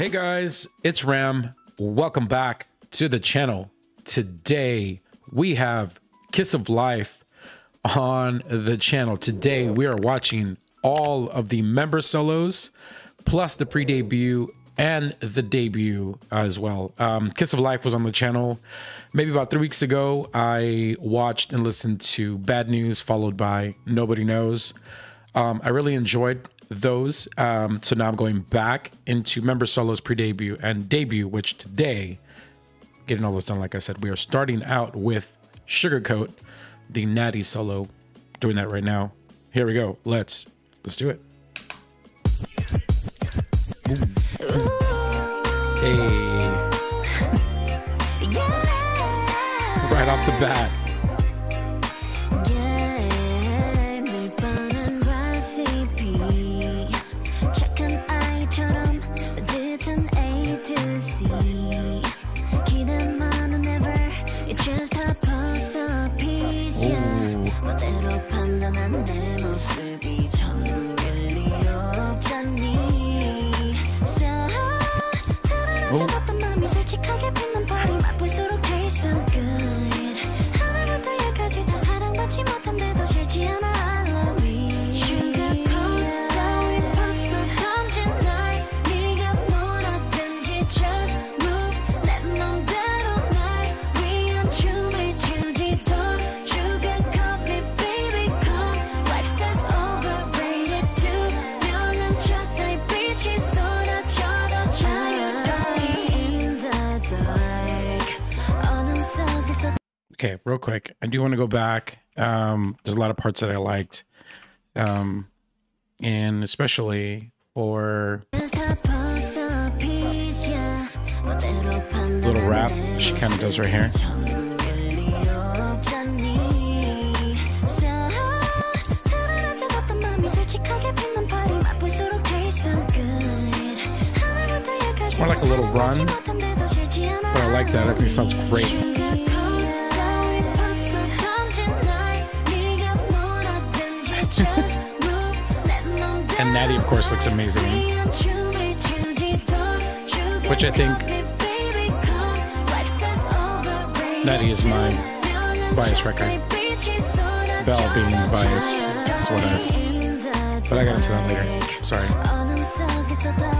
Hey guys, it's Ram. Welcome back to the channel. Today we have Kiss of Life on the channel. Today we are watching all of the member solos plus the pre-debut and the debut as well. Um, Kiss of Life was on the channel maybe about three weeks ago. I watched and listened to Bad News followed by Nobody Knows. Um, I really enjoyed those. Um, so now I'm going back into member solos pre-debut and debut, which today, getting all those done, like I said, we are starting out with Sugarcoat, the Natty solo. Doing that right now. Here we go. Let's let's do it. Hey. right off the bat. Want to go back. Um, there's a lot of parts that I liked, um, and especially for little rap she kind of does right here. It's more like a little run, but I like that. I think it sounds great. And Natty, of course, looks amazing. Which I think Natty is my bias record. Belle being bias is what I. But I got into that later. Sorry.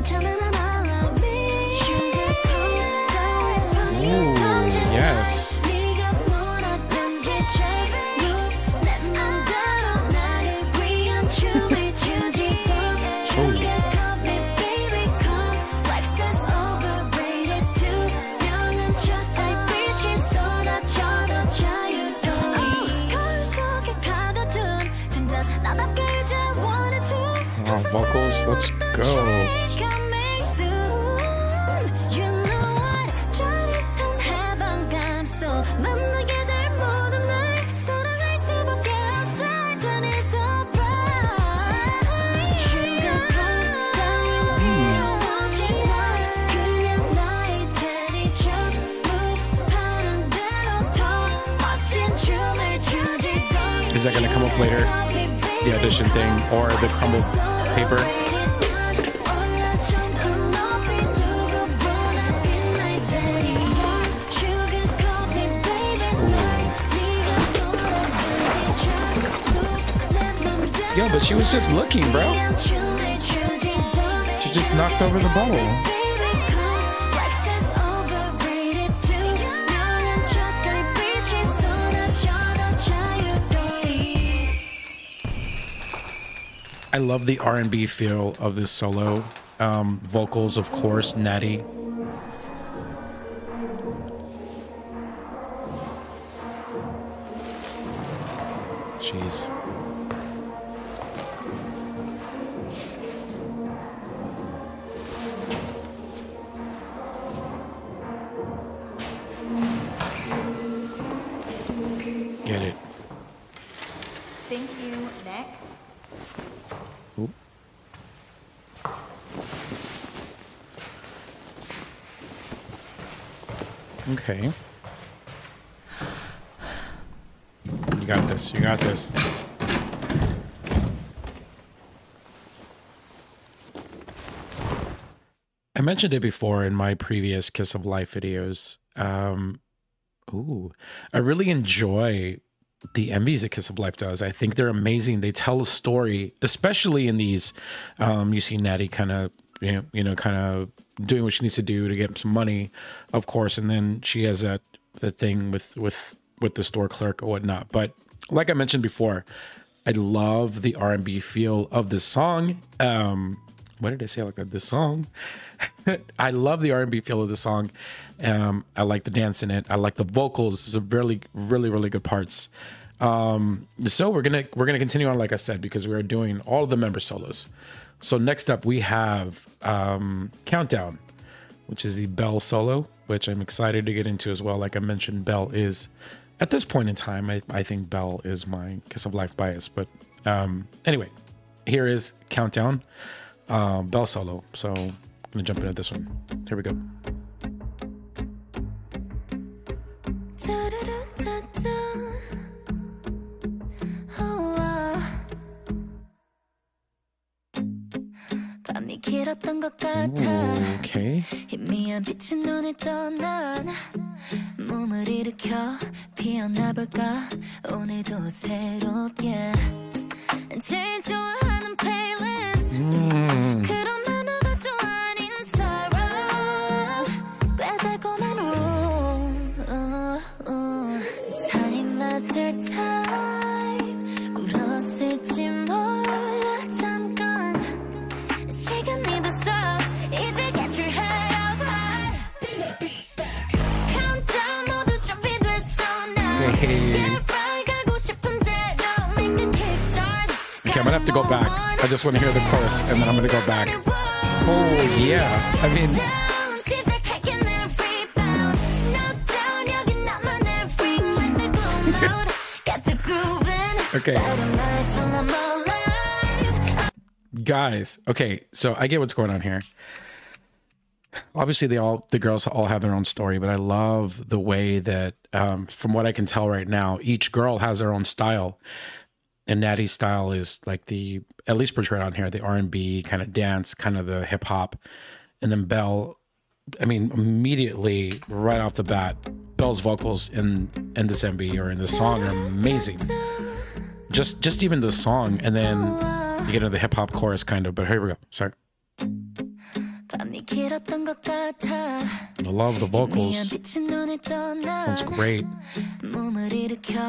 later? The audition thing or the crumbled paper? Yo, but she was just looking, bro. She just knocked over the ball. I love the R&B feel of this solo. Um, vocals, of course, Natty. Mentioned it before in my previous Kiss of Life videos. Um, ooh, I really enjoy the MVs that Kiss of Life does. I think they're amazing. They tell a story, especially in these. Um, you see Natty kind of, you know, you know, kind of doing what she needs to do to get some money, of course, and then she has that the thing with with with the store clerk or whatnot. But like I mentioned before, I love the R and B feel of this song. Um, what did I say like that? This song. I love the R and B feel of the song. Um, I like the dance in it. I like the vocals. It's a really, really, really good parts. Um, so we're gonna we're gonna continue on, like I said, because we are doing all the member solos. So next up we have um, Countdown, which is the Belle solo, which I'm excited to get into as well. Like I mentioned, Belle is at this point in time, I, I think Belle is my Kiss of Life bias. But um, anyway, here is Countdown, uh, Belle solo. So gonna jump into this one. Here we go. okay. 희미한 빛이 눈에 떠난 몸을 일으켜 피어나 볼까 오늘도 새롭게 제일 좋아하는 to go back. I just want to hear the chorus, and then I'm gonna go back. Oh yeah. I mean, Okay. guys. Okay, so I get what's going on here. Obviously, they all the girls all have their own story, but I love the way that, um, from what I can tell right now, each girl has their own style and natty style is like the at least portrayed on here the r&b kind of dance kind of the hip-hop and then belle i mean immediately right off the bat belle's vocals in in this mv or in this song are amazing. Just just even the song and then you get into the hip-hop chorus kind of but here we go. Sorry. I love the vocals. 미안 빛이 눈에 Sounds 떠나 great. 몸을 일으켜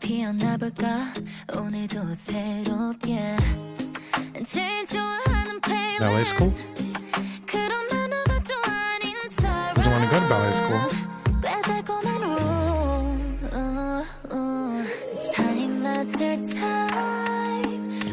피어나 볼까 오늘도 새롭게 제일 좋아하는 Ballet school? 플레이리스트 그런 아무것도 아닌 sorrow Doesn't want to go to ballet school. 꽤 달콤한 room Time after time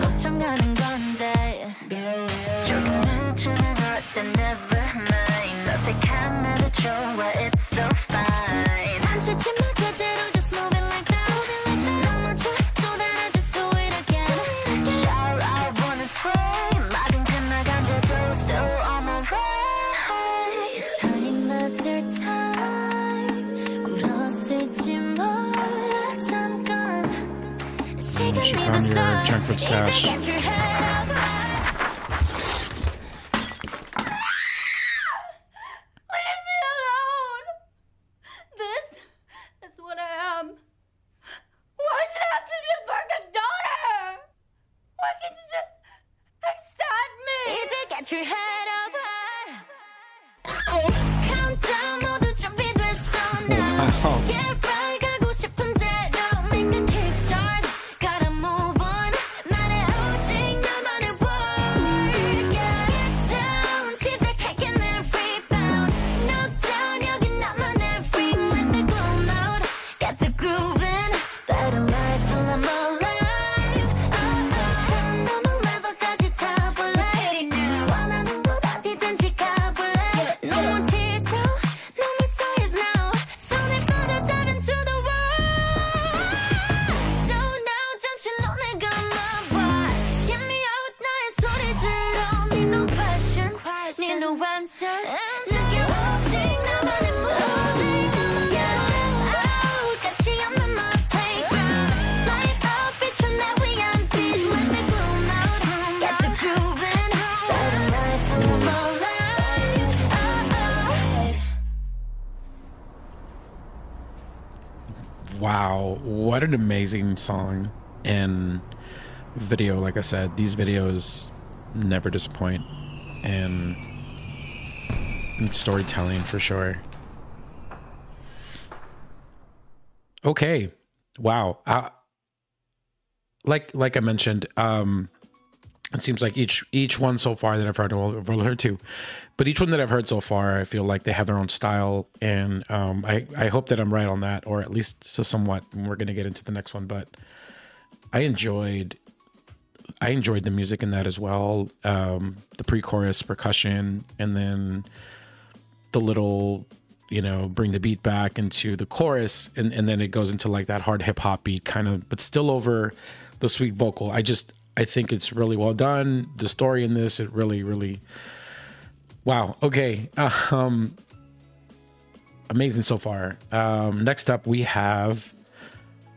걱정하는 건 your junk amazing song and video. Like I said, these videos never disappoint, and, and storytelling for sure. Okay, wow. Uh, like like I mentioned, um, it seems like each each one so far that I've heard, well, I've heard two, but each one that I've heard so far, I feel like they have their own style, and um, I I hope that I'm right on that, or at least so somewhat. We're gonna get into the next one, but I enjoyed I enjoyed the music in that as well. Um, the pre-chorus percussion, and then the little you know bring the beat back into the chorus and, and then it goes into like that hard hip hop beat kind of but still over the sweet vocal i just i think it's really well done. The story in this it really really wow. Okay um amazing so far. Um next up we have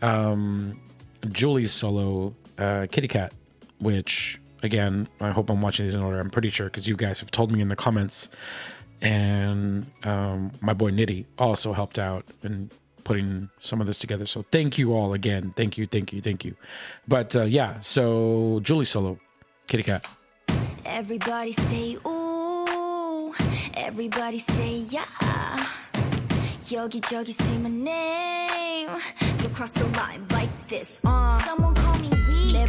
um julie's solo uh kitty cat which again i hope i'm watching these in order. I'm pretty sure because you guys have told me in the comments. And um, my boy Nitty also helped out in putting some of this together. So thank you all again. Thank you, thank you, thank you. But uh, yeah, so Julie solo, Kitty Cat. Everybody say ooh, everybody say yeah. Yogi jogi say my name. Don't cross the line like this. Uh. Someone call me. weak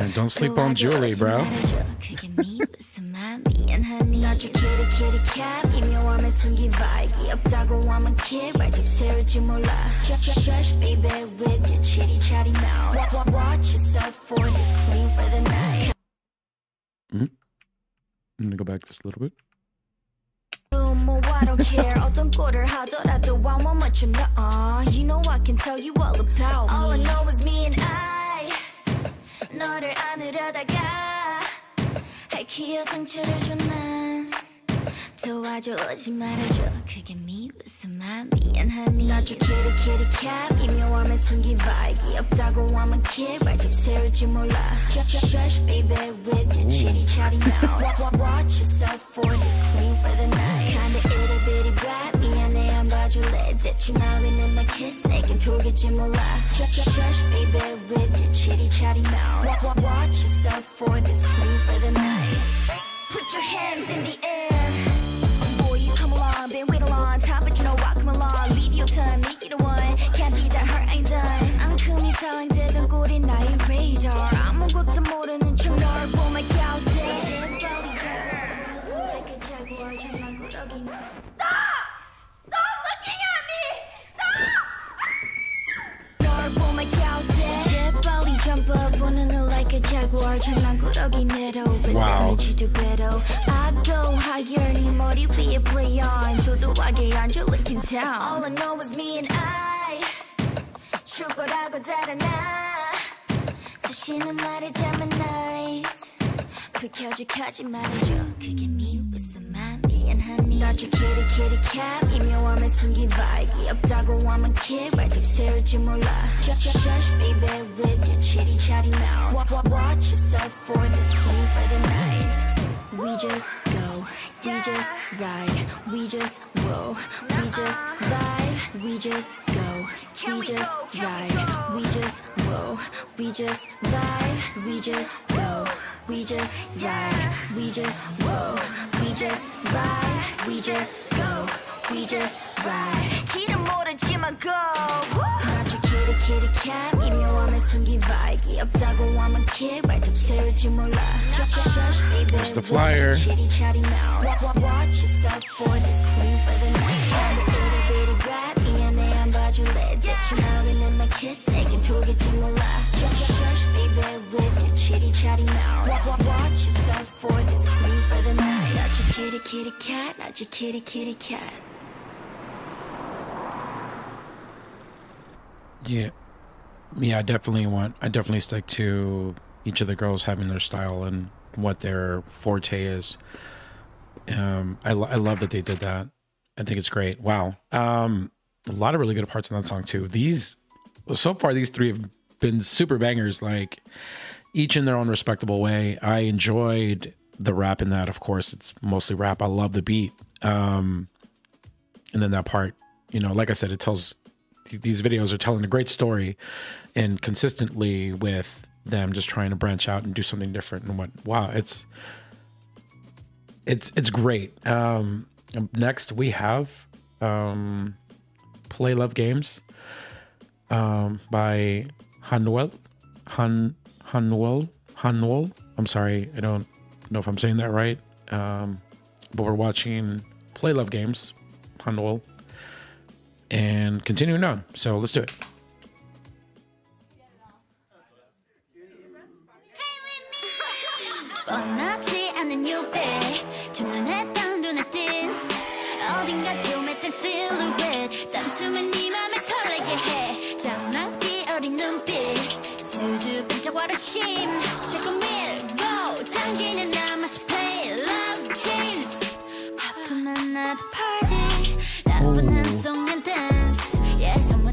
And don't sleep on Julie, bro. 그게 미웃음만 미안하니 아주 kitty kitty cat 미묘함을 숨긴 vibe 없다고 하면 kid right 좀 세울지 몰라 Shush shush baby with your chitty chatty mouth Wa- wa- Watch yourself for this queen for the night I'm gonna go back just a little bit. 뭐 I don't care 어떤 꼴을 하더라도 I want much of uh, You know I can tell you all about me All I know is me and I 너를 안으려다가 할퀴어 상처를 줬난 도와줘 오지 말아줘 그게 미웃음만 미안하니 아주 kitty kitty cat 미묘함을 숨긴 vibe 없다고 하면 kid right 좀 세울지 몰라 Shush shush baby with your chitty chatty mouth Wa- wa- Watch yourself for this queen for the night 미안해 안 봐줄래 대충 날리는 my kiss 내겐 돌겠지 몰라 Shush shush baby with your chitty chatty mouth Wa- wa- Watch yourself for this queen for the night Put your hands in the air Boy, you come along, been waiting a long time, but you know I come along. Leave your time, make it a one. Can't be that hurt, ain't done. 앙큼이 사랑되던 꼴이 나의 radar. 아무것도 모르는 jump up on it like a jaguar. 장난꾸러기 내로 Wow. damage better. I go higher, 네 머리 위에 play on. 도도하게 앉아 looking down. All I know is me and I. 죽어라고 달아나. 다시는 나를 닮은 night. 불켜죽하지 말아줘. 그게 미웃음만 미안하니. 아주 kitty kitty cat. 미묘함을 숨긴 vibe. 없다고 하면 kid. right 좀 세울지 몰라. Shush shush baby with your chitty chatty mouth. Wa- wa- Watch yourself for this queen for the night. We just go, we just ride, we just roll, we just vibe, we just go, we just ride, we just roll, we just vibe, we just go, we just ride, we just roll, we just vibe, we just go, we just ride. 길은 모르지만 go. 아주 kitty kitty cat 미묘함을 숨긴 vibe 없다고 하면 kid right 좀 세울지 몰라. Shush shush baby. There's the flyer. Chitty chatty mouth. Wa- wa- Watch yourself for this queen for the night. kinda itty bitty brat 미안해 안 봐줄래 대충 날리는 my kiss 내겐 돌겠지 몰라. Shush shush baby with your chitty chatty mouth. Wa- wa- Watch yourself for this queen for the night. 아주 kitty kitty cat 아주 kitty kitty cat. Yeah. yeah, I definitely want. I definitely stick to each of the girls having their style and what their forte is. Um, I I love that they did that. I think it's great. Wow. Um, a lot of really good parts in that song too. These so far, these three have been super bangers. Like each in their own respectable way. I enjoyed the rap in that. Of course, it's mostly rap. I love the beat. Um, and then that part, you know, like I said, it tells these videos are telling a great story and consistently with them just trying to branch out and do something different and what wow it's it's it's great. Um next we have um play love games um by Hanwell Han Hanwell Hanwell I'm sorry I don't know if I'm saying that right. Um but we're watching play love games Hanwell and continuing on so let's do it. 뻔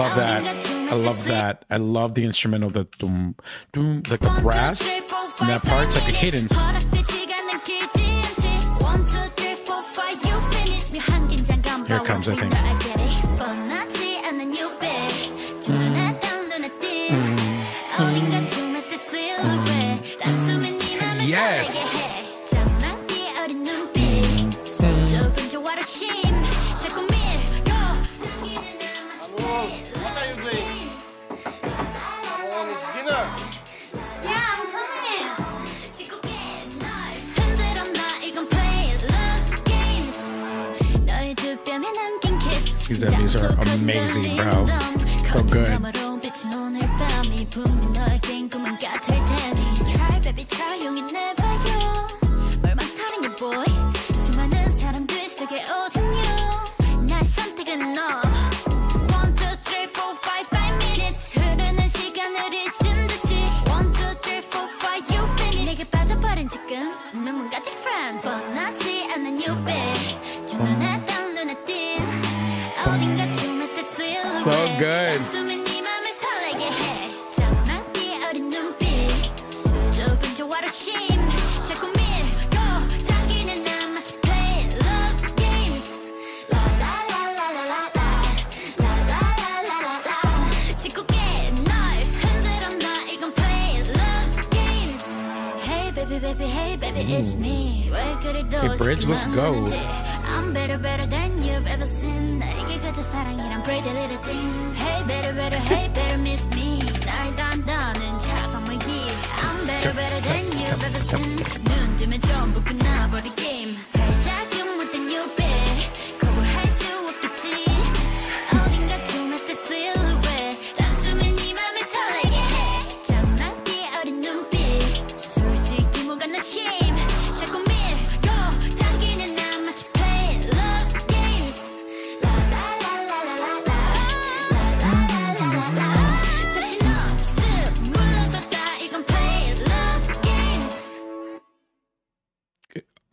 love that. I love that. I love the instrumental, the doom, doom, like the brass and that part. Like the cadence. Here comes, I think. These are amazing, bro. So good. 그리 Hey, Bridge, let's go. pretty little thing Hey better better hey better miss me 날 단다는 차가운 물기 I'm better better than you've ever seen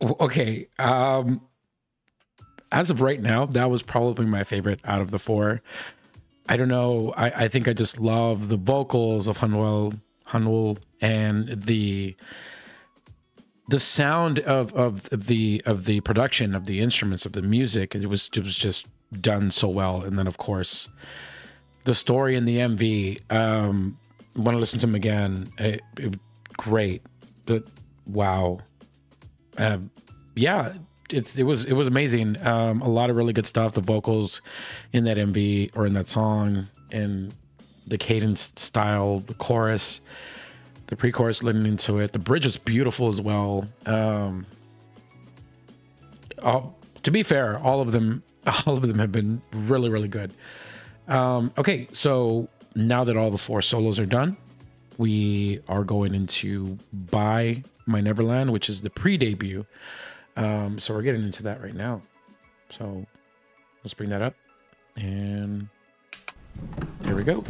Okay. Um, as of right now, that was probably my favorite out of the four. I don't know. I, I think I just love the vocals of Hanwell, Hanwell, and the the sound of, of the of the production of the instruments of the music. It was it was just done so well. And then of course, the story in the MV. Um, want to listen to them again? It, it, great, but wow uh, yeah, it's it was it was amazing. Um, a lot of really good stuff. The vocals in that MV or in that song, and the cadence style, the chorus, the pre-chorus leading into it. The bridge is beautiful as well. Um, all, to be fair, all of them all of them have been really really good. Um, okay, so now that all the four solos are done, we are going into Bye my Neverland, which is the pre debut. Um, so we're getting into that right now. So let's bring that up. And here we go.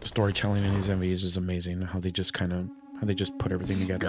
The storytelling in these MVs is amazing. How they just kind of how they just put everything together.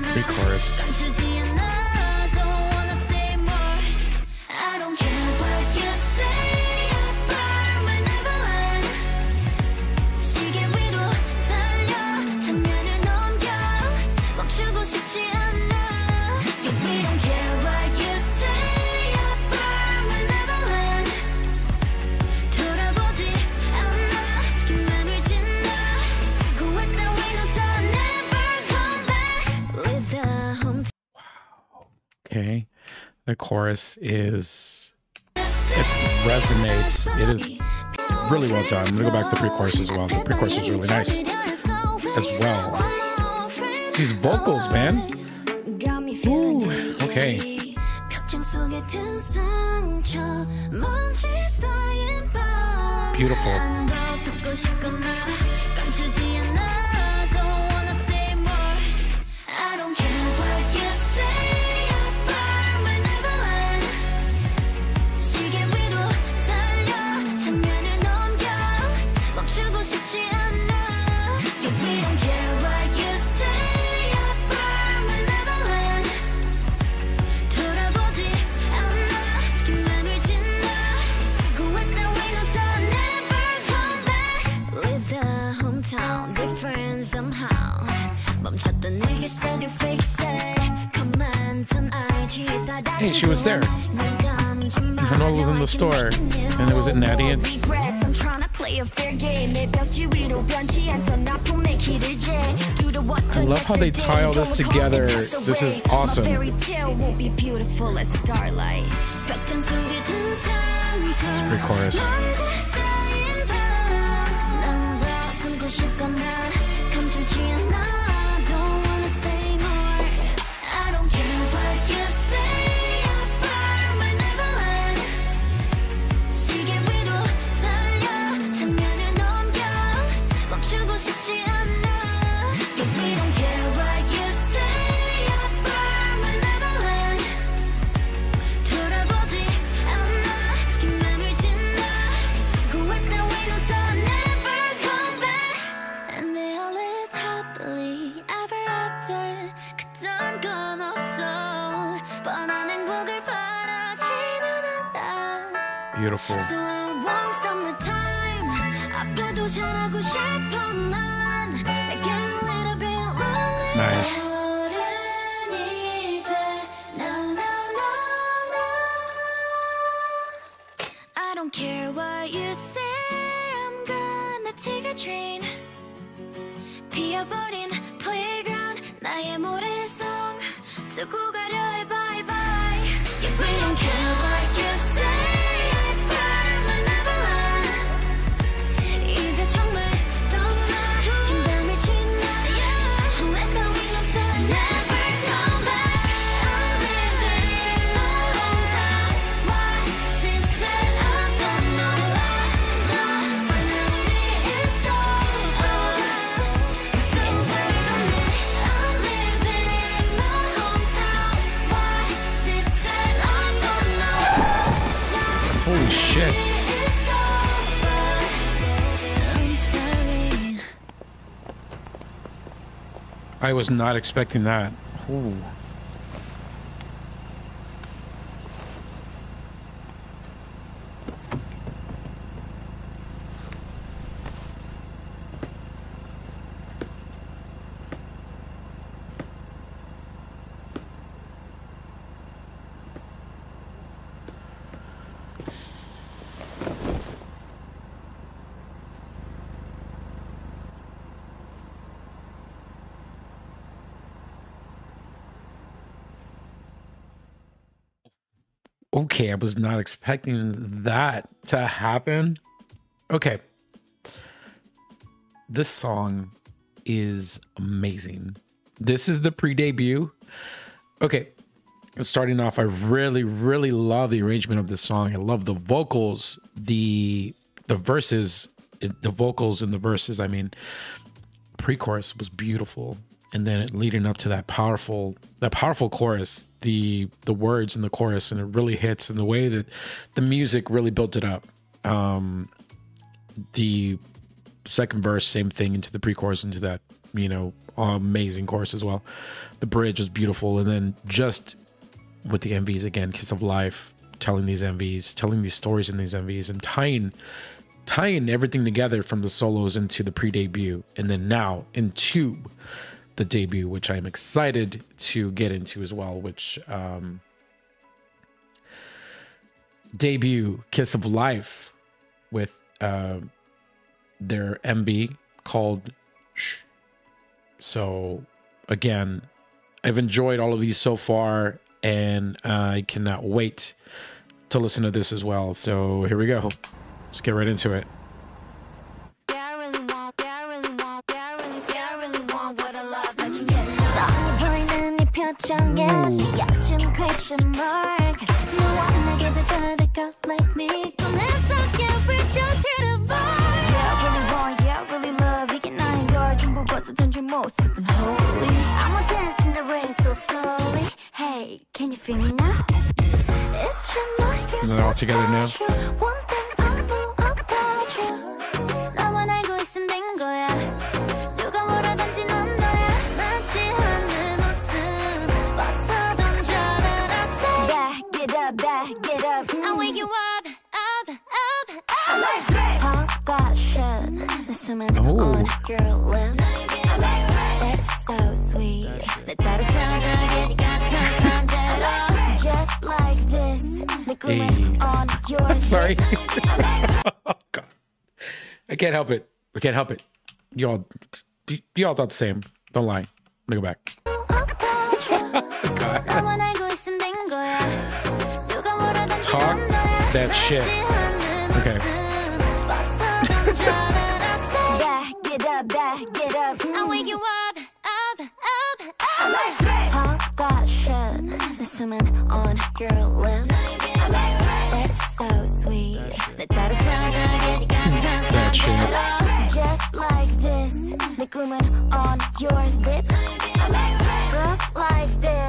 Big pre-chorus. chorus is it resonates. It is really well done. I'm gonna go back to the pre-chorus as well. The pre-chorus is really nice as well. These vocals, man. Ooh, okay. Beautiful. was there. And all in the store. And it was at Natty and I love how they tie all this together. This is awesome. It's pre-chorus. Nice. I was not expecting that. Ooh. Okay, I was not expecting that to happen. Okay. This song is amazing. This is the pre debut. Okay, starting off, I really, really love the arrangement of this song. I love the vocals, the the verses, the vocals and the verses. I mean, pre-chorus was beautiful, and then leading up to that powerful, that powerful chorus, the the words in the chorus, and it really hits, and the way that the music really built it up. Um, the second verse, same thing into the pre-chorus, into that you know amazing chorus as well. The bridge was beautiful, and then just with the MVs again, Kiss of Life, telling these MVs, telling these stories in these MVs, and tying tying everything together from the solos into the pre-debut, and then now into the debut, which I'm excited to get into as well. Which um, debut Kiss of Life with uh, their MV called. Shh. So again, I've enjoyed all of these so far, and I cannot wait to listen to this as well. So here we go. Let's get right into it. 보이는 네 표정에 얕은 question mark. 너와 나게 될 girl like me. 꿈에서 yeah, we're just here to vibe. Yeah, I really want, yeah, I really love. 이게 나인 걸 전부 벗어던진 모습은 holy. I'ma dance in the rain so slowly. Hey, can you feel me now? It's your mind, you're And then all so together now. special. Sorry. oh, God. I can't help it. I can't help it. Y'all, y'all thought the same. Don't lie. I'm gonna go back. Talk that shit. Okay. Assuming on your lips so sweet. That shit. Just like this, the woman on your lips. Rough like this.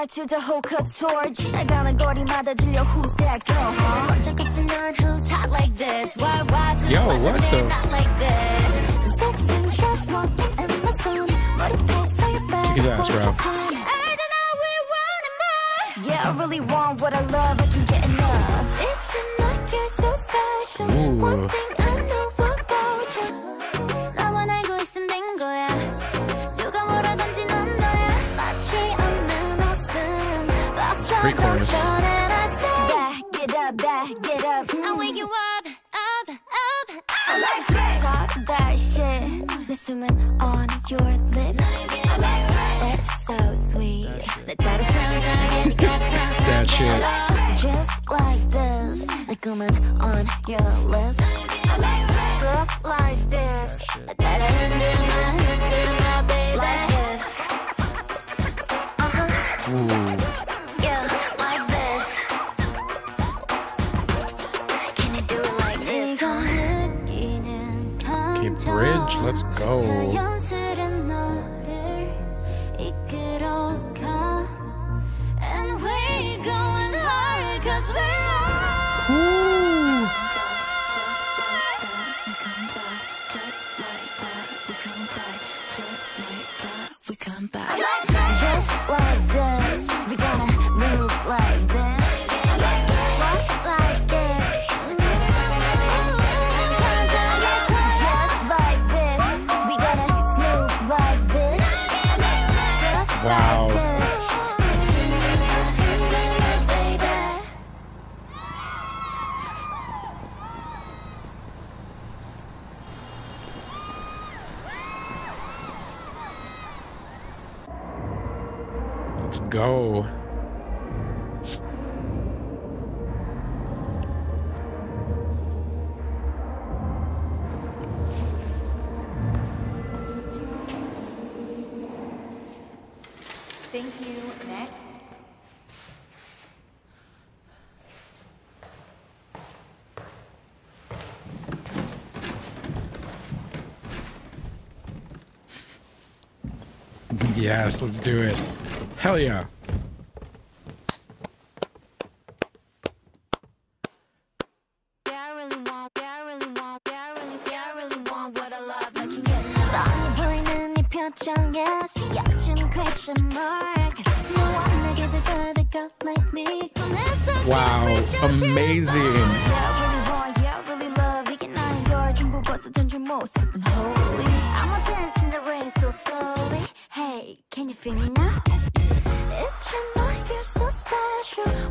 표정, 내 말투 다 호cut torch. 나가는 거리마다 들려 who's that girl, huh? 어쩔 굽지 넌 who's hot like this? Why, why do Yo, I what they're the- not like this? Sex and just one thing in my zone. 머리 펴서 you back. Kick his ass, bro. 알잖아, we want it more. Yeah, I really want what I love. I can get enough. It's your night, you're so special. Ooh. One thing Chorus. Get up, back, get up. I wake you up, up, up. Talk that shit. On your lips. That's so sweet. Let's That shit. Just like this. Like on your lips. Look like this. I gotta my, my baby. Uh-huh. Ooh. Let's go. Yes, let's do it. Hell yeah. Wow, I Hey, can you feel me now? It's your mind, you're so special.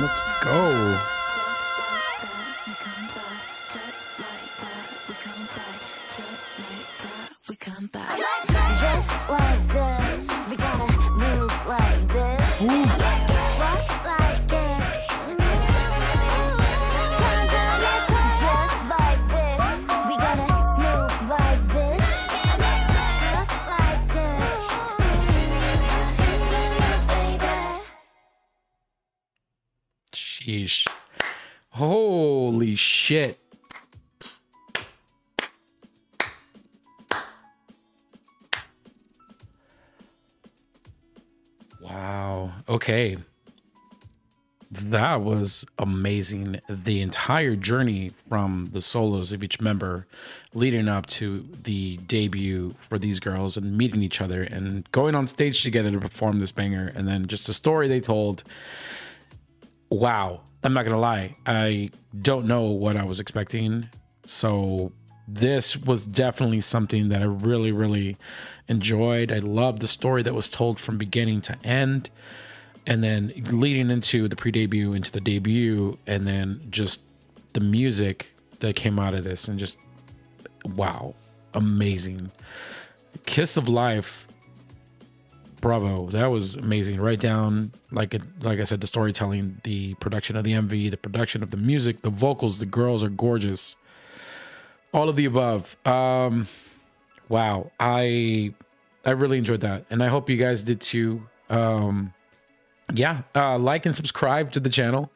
Let's go. Shit. Wow. Okay. That was amazing. The entire journey from the solos of each member leading up to the debut for these girls and meeting each other and going on stage together to perform this banger and then just the story they told wow i'm not gonna lie i don't know what i was expecting. So this was definitely something that i really really enjoyed. I loved the story that was told from beginning to end and then leading into the pre-debut into the debut and then just the music that came out of this and just wow amazing. Kiss of life bravo. That was amazing. Right down like it like i said the storytelling the production of the mv the production of the music the vocals the girls are gorgeous. All of the above. Um wow. I i really enjoyed that. And i hope you guys did too. Um yeah uh like and subscribe to the channel.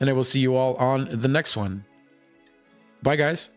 And i will see you all on the next one. Bye guys